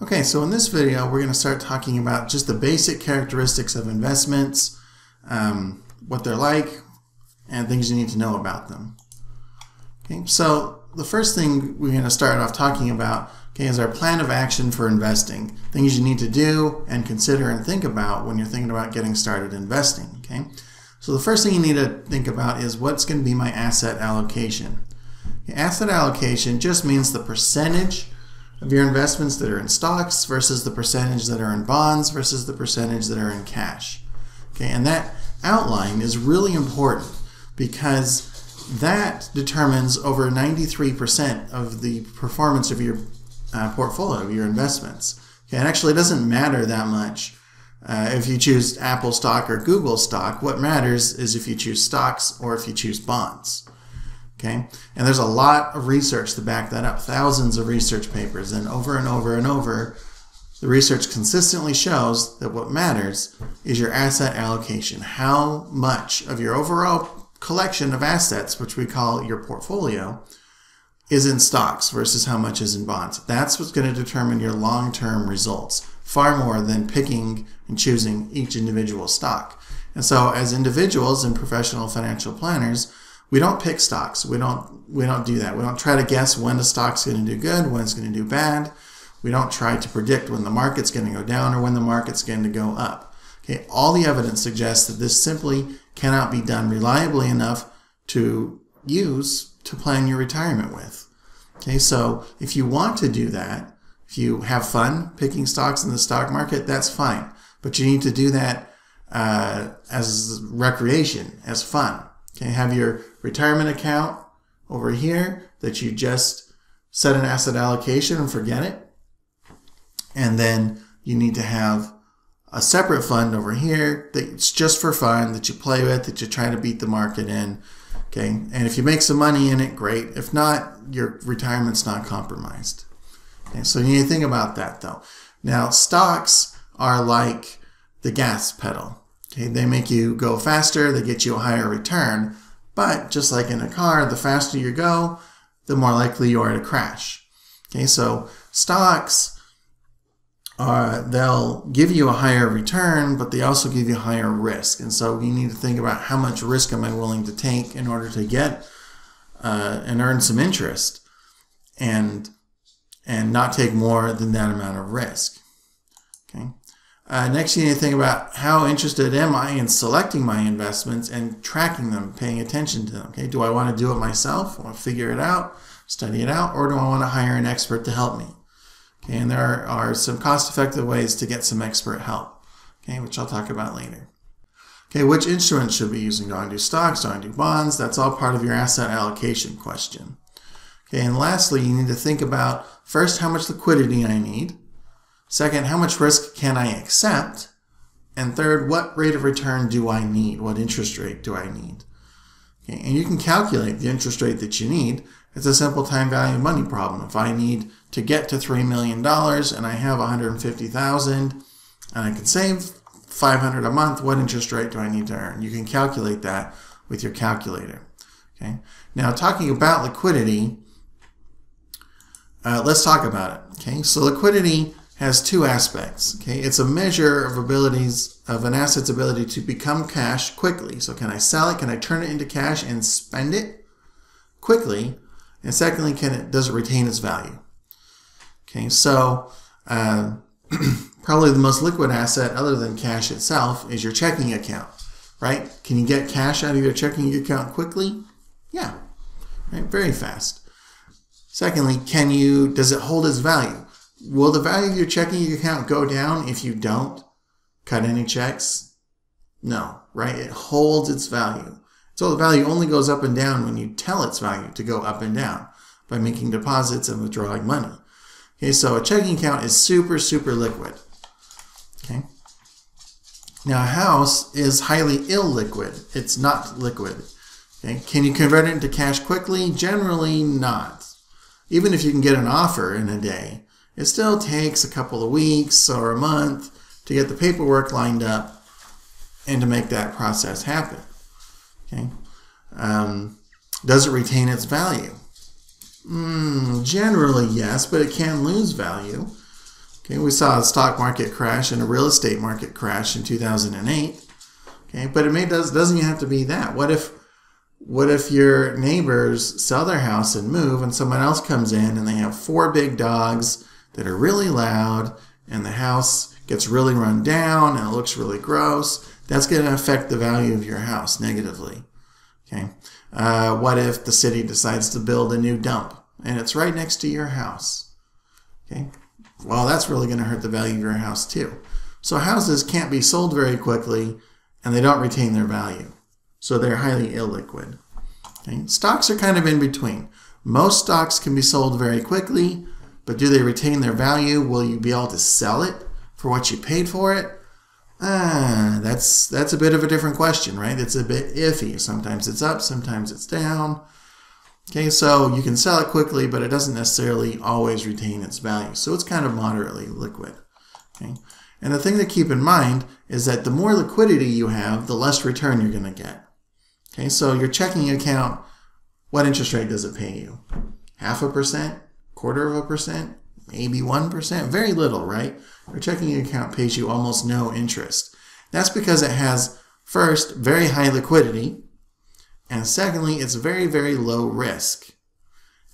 Okay, so in this video, we're going to start talking about just the basic characteristics of investments, um, what they're like, and things you need to know about them. Okay, so the first thing we're going to start off talking about okay, is our plan of action for investing. Things you need to do and consider and think about when you're thinking about getting started investing. Okay, so the first thing you need to think about is what's going to be my asset allocation. Okay, asset allocation just means the percentage of your investments that are in stocks versus the percentage that are in bonds versus the percentage that are in cash. Okay, and that outline is really important because that determines over 93% of the performance of your uh, portfolio, of your investments. Okay, and actually it doesn't matter that much uh, if you choose Apple stock or Google stock. What matters is if you choose stocks or if you choose bonds. Okay, and there's a lot of research to back that up, thousands of research papers, and over and over and over, the research consistently shows that what matters is your asset allocation. How much of your overall collection of assets, which we call your portfolio, is in stocks versus how much is in bonds. That's what's going to determine your long term results, far more than picking and choosing each individual stock. And so, as individuals and professional financial planners, we don't pick stocks. We don't we don't do that. We don't try to guess when a stock's going to do good, when it's going to do bad. We don't try to predict when the market's going to go down or when the market's going to go up. Okay, all the evidence suggests that this simply cannot be done reliably enough to use to plan your retirement with. Okay, so if you want to do that, if you have fun picking stocks in the stock market, that's fine. But you need to do that uh, as recreation, as fun. Okay, have your retirement account over here that you just set an asset allocation and forget it. And then you need to have a separate fund over here that's just for fun, that you play with, that you try to beat the market in. Okay, and if you make some money in it, great. If not, your retirement's not compromised. Okay, so you need to think about that though. Now, stocks are like the gas pedal. Okay, they make you go faster, they get you a higher return, but just like in a car, the faster you go, the more likely you are to crash. Okay, so stocks are they'll give you a higher return, but they also give you higher risk. And so you need to think about how much risk am I willing to take in order to get uh, and earn some interest, and and not take more than that amount of risk. Okay. Uh, next, you need to think about how interested am I in selecting my investments and tracking them, paying attention to them. Okay, do I want to do it myself? Want to figure it out, study it out, or do I want to hire an expert to help me? Okay, and there are, are some cost-effective ways to get some expert help. Okay, which I'll talk about later. Okay, which instruments should we be using? Do I do stocks? Do I do bonds? That's all part of your asset allocation question. Okay, and lastly, you need to think about first how much liquidity I need. Second, how much risk can I accept? And third, what rate of return do I need? What interest rate do I need? Okay, and you can calculate the interest rate that you need. It's a simple time value of money problem. If I need to get to $3 million and I have 150000 and I can save 500 a month, what interest rate do I need to earn? You can calculate that with your calculator. Okay. Now, talking about liquidity, uh, let's talk about it. Okay. So liquidity has two aspects. Okay, it's a measure of abilities of an asset's ability to become cash quickly. So can I sell it? Can I turn it into cash and spend it quickly? And secondly, can it does it retain its value? Okay, so uh, probably the most liquid asset other than cash itself is your checking account, right? Can you get cash out of your checking account quickly? Yeah, right, very fast. Secondly, can you does it hold its value? Will the value of your checking account go down if you don't cut any checks? No, right? It holds its value. So the value only goes up and down when you tell its value to go up and down by making deposits and withdrawing money. Okay, so a checking account is super, super liquid. Okay. Now a house is highly illiquid. It's not liquid. Okay. Can you convert it into cash quickly? Generally not. Even if you can get an offer in a day, it still takes a couple of weeks or a month to get the paperwork lined up and to make that process happen. Okay. Um, does it retain its value? Mm, generally, yes, but it can lose value. Okay, we saw a stock market crash and a real estate market crash in 2008. Okay, but it may does doesn't have to be that. What if what if your neighbors sell their house and move and someone else comes in and they have four big dogs that are really loud and the house gets really run down and it looks really gross? That's going to affect the value of your house negatively. Okay. Uh, what if the city decides to build a new dump and it's right next to your house? Okay. Well, that's really going to hurt the value of your house too. So houses can't be sold very quickly and they don't retain their value. So they're highly illiquid. Okay. Stocks are kind of in between. Most stocks can be sold very quickly, but do they retain their value? Will you be able to sell it for what you paid for it? Ah, that's that's a bit of a different question, right? It's a bit iffy. Sometimes it's up, sometimes it's down. Okay, so you can sell it quickly, but it doesn't necessarily always retain its value. So it's kind of moderately liquid. Okay. And the thing to keep in mind is that the more liquidity you have, the less return you're going to get. Okay, so your checking account, what interest rate does it pay you? Half a percent? Quarter of a percent? Maybe 1%? Very little, right? Your checking account pays you almost no interest. That's because it has, first, very high liquidity, and secondly, it's very, very low risk.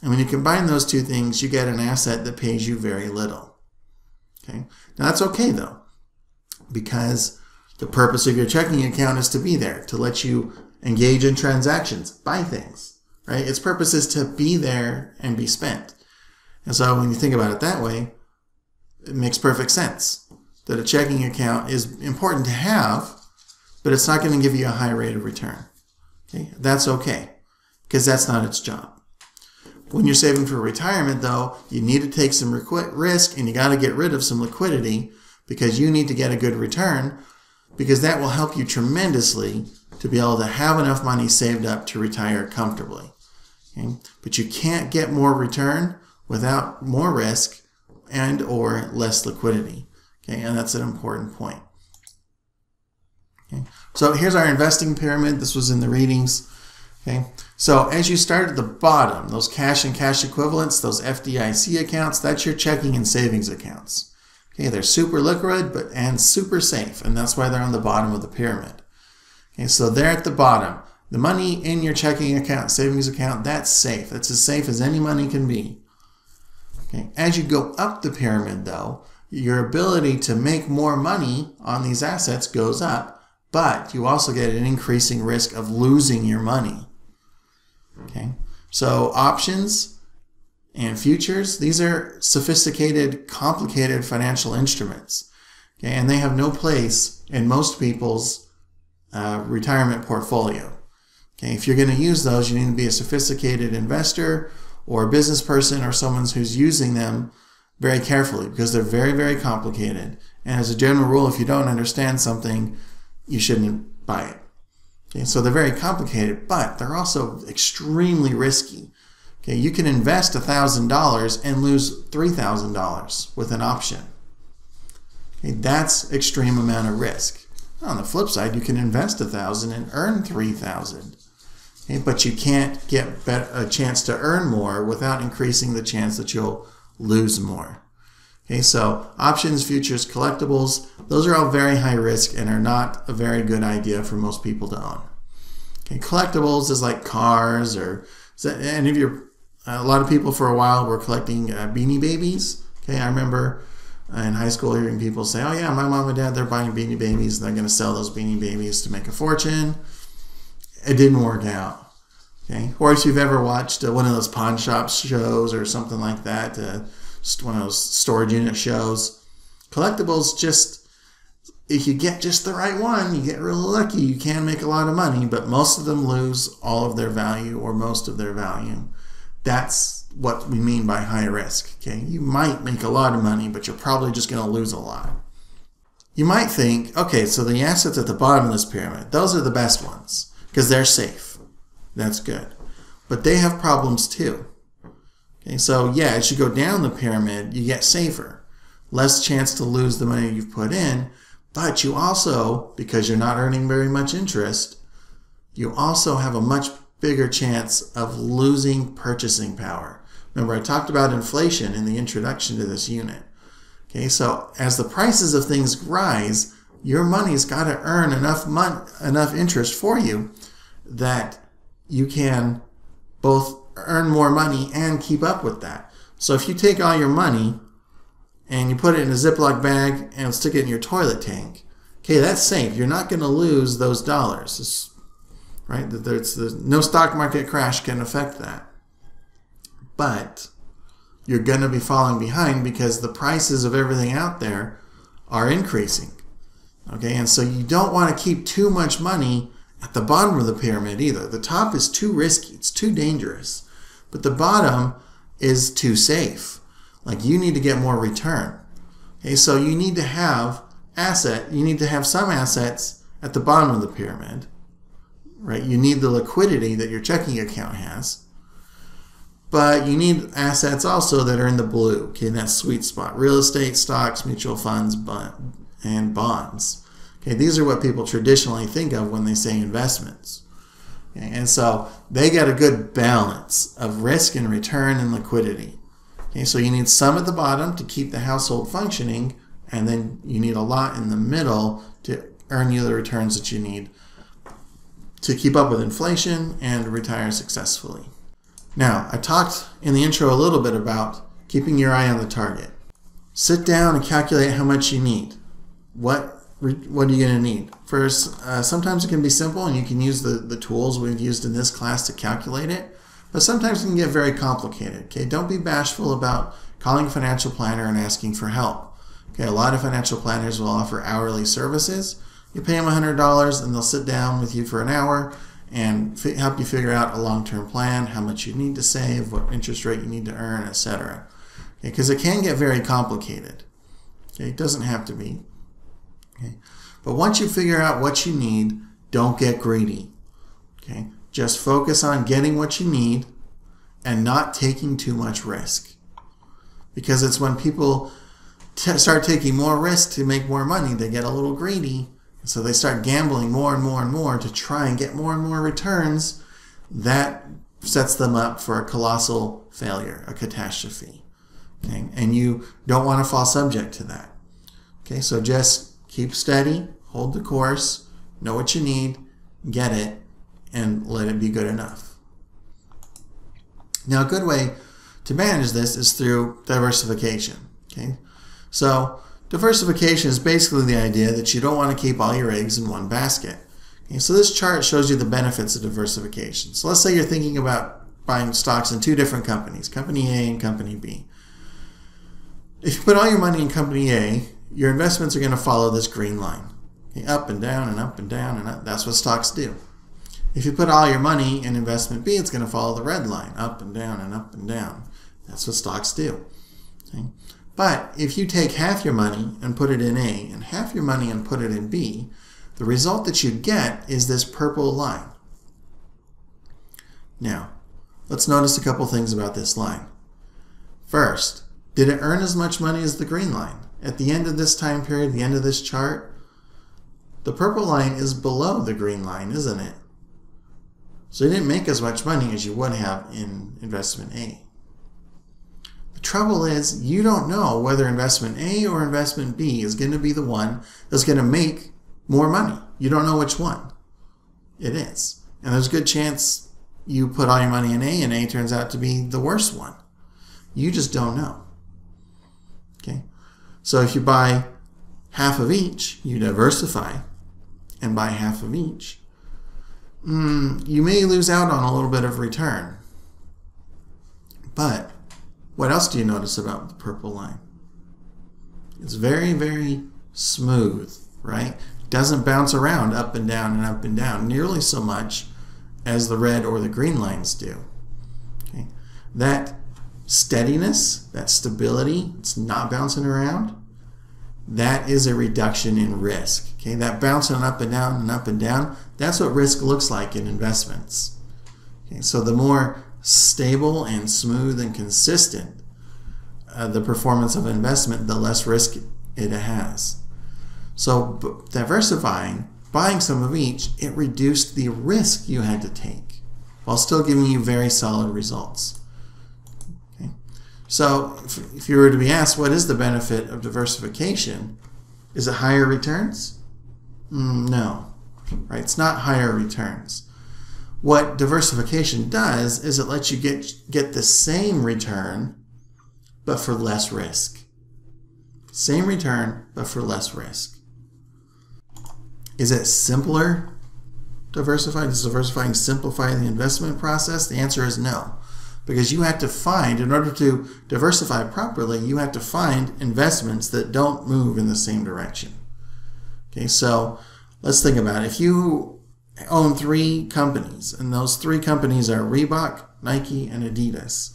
And when you combine those two things, you get an asset that pays you very little. Okay. Now that's okay though, because the purpose of your checking account is to be there, to let you engage in transactions, buy things, right? Its purpose is to be there and be spent. And so when you think about it that way, it makes perfect sense that a checking account is important to have, but it's not going to give you a high rate of return. Okay, that's okay because that's not its job. When you're saving for retirement, though, you need to take some risk and you got to get rid of some liquidity because you need to get a good return because that will help you tremendously to be able to have enough money saved up to retire comfortably. Okay? But you can't get more return without more risk and or less liquidity. Okay, and that's an important point. Okay. So here's our investing pyramid. This was in the readings. Okay. So as you start at the bottom, those cash and cash equivalents, those FDIC accounts, that's your checking and savings accounts. Okay, they're super liquid but and super safe, and that's why they're on the bottom of the pyramid. Okay, so they're at the bottom. The money in your checking account, savings account, that's safe. That's as safe as any money can be. Okay, as you go up the pyramid though, your ability to make more money on these assets goes up, but you also get an increasing risk of losing your money. Okay, so options and futures, these are sophisticated, complicated financial instruments. Okay, and they have no place in most people's uh, retirement portfolio. Okay, if you're going to use those, you need to be a sophisticated investor or a business person or someone who's using them very carefully because they're very, very complicated. And as a general rule, if you don't understand something, you shouldn't buy it. Okay, so they're very complicated, but they're also extremely risky. Okay, you can invest $1,000 and lose $3,000 with an option. Okay, that's extreme amount of risk. On the flip side, you can invest 1000 and earn 3000 okay, but you can't get a chance to earn more without increasing the chance that you'll lose more. Okay, so options, futures, collectibles, those are all very high risk and are not a very good idea for most people to own. Okay, collectibles is like cars or any of your, a lot of people for a while were collecting uh, Beanie Babies. Okay, I remember in high school hearing people say, oh yeah, my mom and dad, they're buying Beanie Babies and they're going to sell those Beanie Babies to make a fortune. It didn't work out. Okay, or if you've ever watched uh, one of those pawn shop shows or something like that, uh, one of those storage unit shows, collectibles just if you get just the right one, you get really lucky. You can make a lot of money, but most of them lose all of their value or most of their value. That's what we mean by high risk. Okay, you might make a lot of money, but you're probably just going to lose a lot. You might think, okay, so the assets at the bottom of this pyramid, those are the best ones because they're safe. That's good. But they have problems too. Okay, so yeah, as you go down the pyramid, you get safer. Less chance to lose the money you've put in, but you also, because you're not earning very much interest, you also have a much bigger chance of losing purchasing power. Remember, I talked about inflation in the introduction to this unit. Okay, so as the prices of things rise, your money's got to earn enough enough interest for you that you can both earn more money and keep up with that. So if you take all your money and you put it in a Ziploc bag and stick it in your toilet tank, okay, that's safe. You're not going to lose those dollars, it's, right? There's, there's no stock market crash can affect that. But you're going to be falling behind because the prices of everything out there are increasing. Okay, and so you don't want to keep too much money at the bottom of the pyramid either. The top is too risky, it's too dangerous, but the bottom is too safe. Like you need to get more return. Okay, so you need to have asset, you need to have some assets at the bottom of the pyramid, right? You need the liquidity that your checking account has but you need assets also that are in the blue, okay, that sweet spot. Real estate, stocks, mutual funds, and bonds. Okay, these are what people traditionally think of when they say investments. Okay, and so they get a good balance of risk and return and liquidity. Okay, so you need some at the bottom to keep the household functioning, and then you need a lot in the middle to earn you the returns that you need to keep up with inflation and retire successfully. Now, I talked in the intro a little bit about keeping your eye on the target. Sit down and calculate how much you need. What what are you going to need? First, uh, sometimes it can be simple and you can use the, the tools we've used in this class to calculate it, but sometimes it can get very complicated. Okay, don't be bashful about calling a financial planner and asking for help. Okay, a lot of financial planners will offer hourly services. You pay them $100 and they'll sit down with you for an hour and help you figure out a long-term plan, how much you need to save, what interest rate you need to earn, etc. Because okay, it can get very complicated. Okay, it doesn't have to be. Okay, but once you figure out what you need, don't get greedy. Okay, just focus on getting what you need and not taking too much risk. Because it's when people start taking more risk to make more money, they get a little greedy so they start gambling more and more and more to try and get more and more returns. That sets them up for a colossal failure, a catastrophe. Okay? And you don't want to fall subject to that. Okay, so just keep steady, hold the course, know what you need, get it, and let it be good enough. Now, a good way to manage this is through diversification. Okay, so Diversification is basically the idea that you don't want to keep all your eggs in one basket. Okay, so this chart shows you the benefits of diversification. So let's say you're thinking about buying stocks in two different companies, company A and company B. If you put all your money in company A, your investments are going to follow this green line. Okay, up and down and up and down and up. That's what stocks do. If you put all your money in investment B, it's going to follow the red line, up and down and up and down. That's what stocks do. Okay? But if you take half your money and put it in A and half your money and put it in B, the result that you get is this purple line. Now, let's notice a couple things about this line. First, did it earn as much money as the green line? At the end of this time period, the end of this chart, the purple line is below the green line, isn't it? So you didn't make as much money as you would have in investment A The trouble is you don't know whether investment A or investment B is going to be the one that's going to make more money. You don't know which one it is. And there's a good chance you put all your money in A and A turns out to be the worst one. You just don't know. So if you buy half of each, you diversify and buy half of each, mm, you may lose out on a little bit of return. But what else do you notice about the purple line? It's very, very smooth, right? Doesn't bounce around up and down and up and down nearly so much as the red or the green lines do. Okay? That steadiness, that stability, it's not bouncing around, that is a reduction in risk. Okay, that bouncing up and down and up and down, that's what risk looks like in investments. Okay, so the more stable and smooth and consistent uh, the performance of investment, the less risk it has. So diversifying, buying some of each, it reduced the risk you had to take while still giving you very solid results. So if, if you were to be asked, what is the benefit of diversification? Is it higher returns? Mm, no, right? It's not higher returns. What diversification does is it lets you get, get the same return, but for less risk. Same return, but for less risk. Is it simpler diversified? Does diversifying simplify the investment process? The answer is no. Because you have to find, in order to diversify properly, you have to find investments that don't move in the same direction. Okay, so let's think about it. If you own three companies, and those three companies are Reebok, Nike, and Adidas,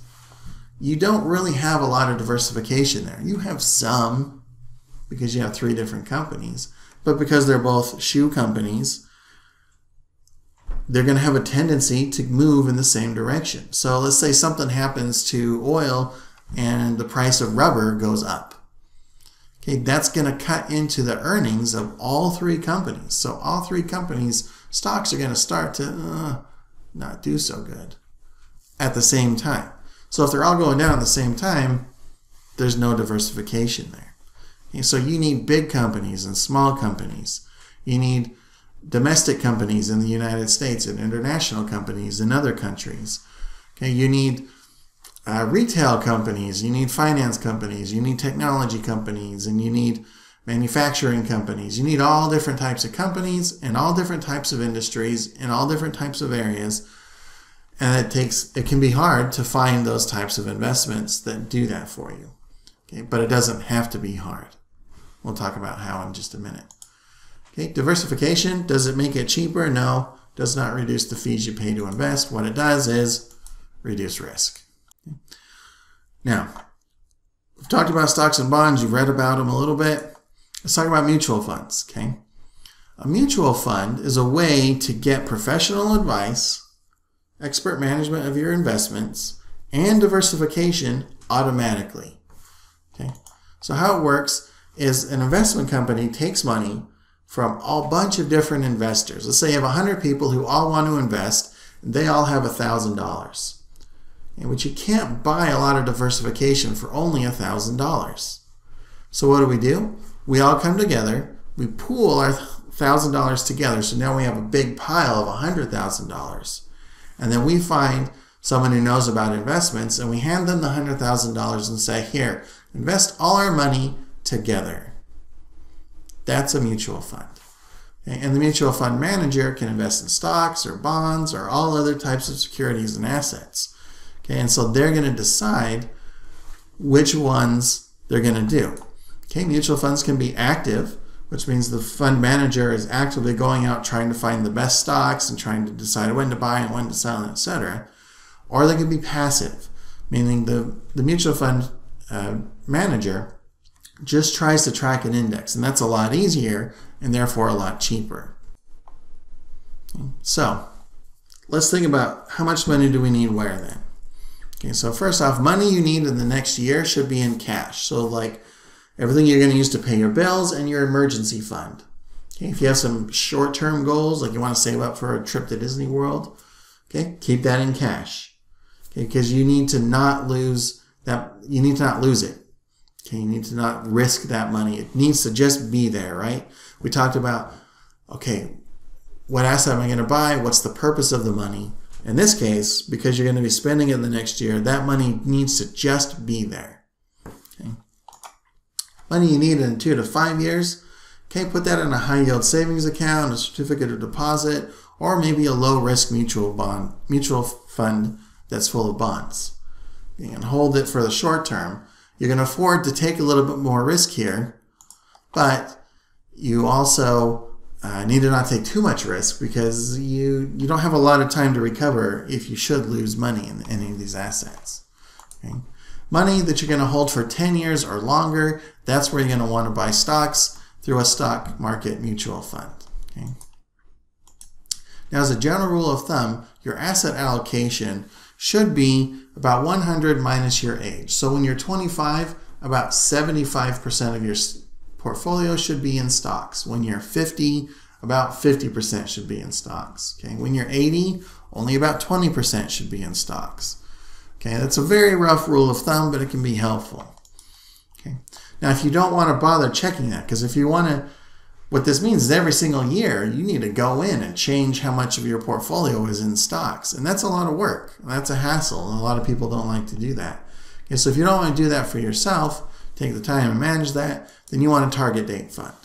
you don't really have a lot of diversification there. You have some because you have three different companies, but because they're both shoe companies, they're going to have a tendency to move in the same direction. So let's say something happens to oil and the price of rubber goes up. Okay, that's going to cut into the earnings of all three companies. So all three companies' stocks are going to start to uh, not do so good at the same time. So if they're all going down at the same time, there's no diversification there. Okay, so you need big companies and small companies. You need domestic companies in the United States and international companies in other countries. Okay, you need uh, retail companies, you need finance companies, you need technology companies, and you need manufacturing companies. You need all different types of companies and all different types of industries in all different types of areas. And it takes it can be hard to find those types of investments that do that for you. Okay, but it doesn't have to be hard. We'll talk about how in just a minute. Okay, diversification, does it make it cheaper? No, does not reduce the fees you pay to invest. What it does is reduce risk. Okay. Now, we've talked about stocks and bonds. You've read about them a little bit. Let's talk about mutual funds, okay? A mutual fund is a way to get professional advice, expert management of your investments, and diversification automatically. Okay? So how it works is an investment company takes money from a bunch of different investors. Let's say you have 100 people who all want to invest, and they all have $1,000. In which you can't buy a lot of diversification for only $1,000. So what do we do? We all come together, we pool our $1,000 together, so now we have a big pile of $100,000. And then we find someone who knows about investments and we hand them the $100,000 and say, here, invest all our money together. That's a mutual fund. And the mutual fund manager can invest in stocks or bonds or all other types of securities and assets. Okay, and so they're going to decide which ones they're going to do. Okay, mutual funds can be active, which means the fund manager is actively going out trying to find the best stocks and trying to decide when to buy and when to sell, etc. Or they can be passive, meaning the, the mutual fund uh, manager just tries to track an index, and that's a lot easier and therefore a lot cheaper. So, let's think about how much money do we need where then? Okay, so first off, money you need in the next year should be in cash. So like everything you're going to use to pay your bills and your emergency fund. Okay, if you have some short-term goals, like you want to save up for a trip to Disney World, okay, keep that in cash. Okay, because you need to not lose that, you need to not lose it. Okay, you need to not risk that money. It needs to just be there, right? We talked about, okay, what asset am I going to buy? What's the purpose of the money? In this case, because you're going to be spending it in the next year, that money needs to just be there. Okay. Money you need in two to five years, okay, put that in a high yield savings account, a certificate of deposit, or maybe a low risk mutual bond, mutual fund that's full of bonds. You can hold it for the short term you're going to afford to take a little bit more risk here, but you also uh, need to not take too much risk because you, you don't have a lot of time to recover if you should lose money in any of these assets. Okay? Money that you're going to hold for 10 years or longer, that's where you're going to want to buy stocks through a stock market mutual fund. Okay? Now, as a general rule of thumb, your asset allocation should be about 100 minus your age. So when you're 25, about 75% of your portfolio should be in stocks. When you're 50, about 50% should be in stocks. Okay, when you're 80, only about 20% should be in stocks. Okay, that's a very rough rule of thumb, but it can be helpful. Okay, now if you don't want to bother checking that, because if you want to, what this means is every single year you need to go in and change how much of your portfolio is in stocks, and that's a lot of work. That's a hassle, and a lot of people don't like to do that. Okay, so if you don't want to do that for yourself, take the time and manage that, then you want a target date fund.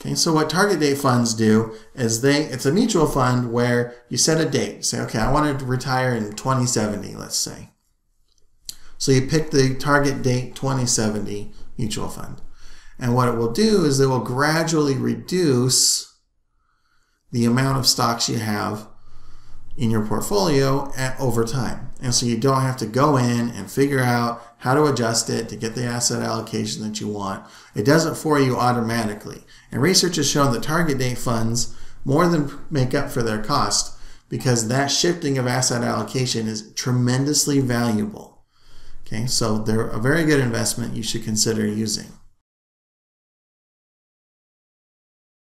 Okay, so what target date funds do is they it's a mutual fund where you set a date. Say, okay, I want to retire in 2070, let's say. So you pick the target date 2070 mutual fund. And what it will do is it will gradually reduce the amount of stocks you have in your portfolio at, over time. And so you don't have to go in and figure out how to adjust it to get the asset allocation that you want. It does it for you automatically. And research has shown that target date funds more than make up for their cost because that shifting of asset allocation is tremendously valuable. Okay, so they're a very good investment you should consider using.